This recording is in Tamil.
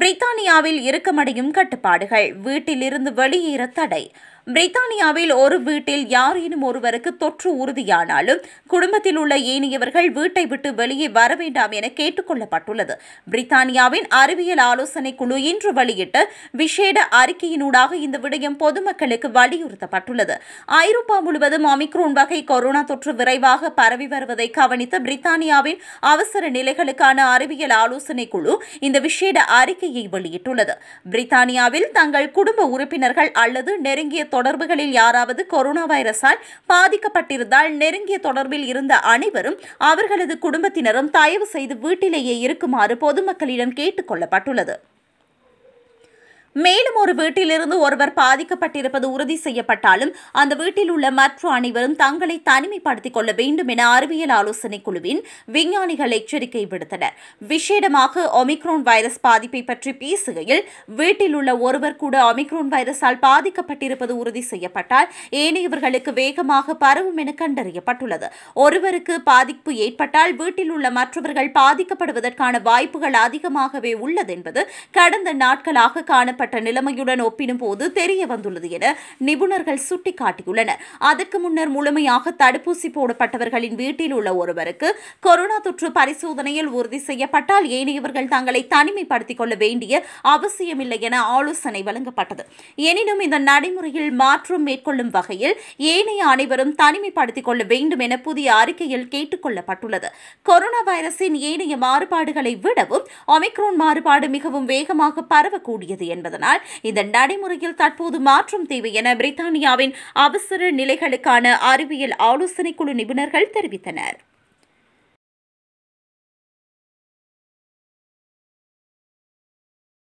பிரித்தானியாவில் இறுக்கமடையும் கட்டுப்பாடுகள். வீட்டிலிருந்து வெளியேற தடை. பிரித்தானியாவில் ஒரு வீட்டில் யாரேனும் ஒருவருக்கு தொற்று உறுதியானாலும் குடும்பத்தில் உள்ள ஏனையவர்கள் வீட்டை விட்டு வெளியே வர வேண்டாம் என கேட்டுக்கொள்ளப்பட்டுள்ளது. பிரித்தானியாவின் அறிவியல் ஆலோசனை குழு இன்று வெளியிட்ட விசேட அறிக்கையினூடாக இந்த விடயம் பொதுமக்களுக்கு வலியுறுத்தப்பட்டுள்ளது. ஐரோப்பா முழுவதும் ஒமிக்ரோன் வகை கொரோனா தொற்று விரைவாக பரவி வருவதை கவனித்த பிரித்தானியாவின் அவசர நிலைகளுக்கான அறிவியல் ஆலோசனை குழு இந்த விசேட அறிக்கையை வெளியிட்டுள்ளது. பிரித்தானியாவில் தங்கள் குடும்ப உறுப்பினர்கள் அல்லது நெருங்கிய தொடர்புகளில் யாராவது கொரோனா வைரஸால் பாதிக்கப்பட்டிருந்தால் நெருங்கிய தொடர்பில் இருந்த அனைவரும் அவர்களது குடும்பத்தினரும் தயவு செய்து வீட்டிலேயே இருக்குமாறு பொதுமக்களிடம் கேட்டுக் கொள்ளப்பட்டுள்ளது. மேலும் ஒரு வீட்டிலிருந்து ஒருவர் பாதிக்கப்பட்டிருப்பது உறுதி செய்யப்பட்டாலும் அந்த வீட்டில் உள்ள மற்ற அனைவரும் தங்களை தனிமைப்படுத்திக் கொள்ள வேண்டும் என அறிவியல் ஆலோசனை குழுவின் விஞ்ஞானிகள் எச்சரிக்கை விடுத்தனர். விசேடமாக ஒமிக்ரோன் வைரஸ் பாதிப்பை பற்றி பேசுகையில் வீட்டில் உள்ள ஒருவர் கூட ஒமிக்ரோன் வைரஸால் பாதிக்கப்பட்டிருப்பது உறுதி செய்யப்பட்டால் ஏனையவர்களுக்கு வேகமாக பரவும் என கண்டறியப்பட்டுள்ளது. ஒருவருக்கு பாதிப்பு ஏற்பட்டால் வீட்டில் உள்ள மற்றவர்கள் பாதிக்கப்படுவதற்கான வாய்ப்புகள் அதிகமாகவே உள்ளது என்பது கடந்த நாட்களாக காண ஏற்பட்ட நிலைமையுடன் ஒப்பிடும்போது தெரிய வந்துள்ளது என நிபுணர்கள் சுட்டிக்காட்டியுள்ளனர். அதற்கு முன்னர் முழுமையாக தடுப்பூசி போடப்பட்டவர்களின் வீட்டில் உள்ள ஒருவருக்கு கொரோனா தொற்று பரிசோதனையில் உறுதி செய்யப்பட்டால் ஏனையவர்கள் தங்களை தனிமைப்படுத்திக் கொள்ள வேண்டிய அவசியமில்லை என ஆலோசனை வழங்கப்பட்டது. எனினும் இந்த நடைமுறையில் மாற்றம் மேற்கொள்ளும் வகையில் ஏனைய அனைவரும் தனிமைப்படுத்திக் கொள்ள வேண்டும் என புதிய அறிக்கையில் கேட்டுக் கொள்ளப்பட்டுள்ளது. கொரோனா வைரஸின் ஏனைய மாறுபாடுகளை விடவும் ஒமிக்ரோன் மாறுபாடு மிகவும் வேகமாக பரவக்கூடியது என்பது என்பதனால் இந்த நடைமுறையில் தற்போது மாற்றம் தேவை என பிரித்தானியாவின் அவசர நிலைகளுக்கான அறிவியல் ஆலோசனை குழு நிபுணர்கள் தெரிவித்தனர்.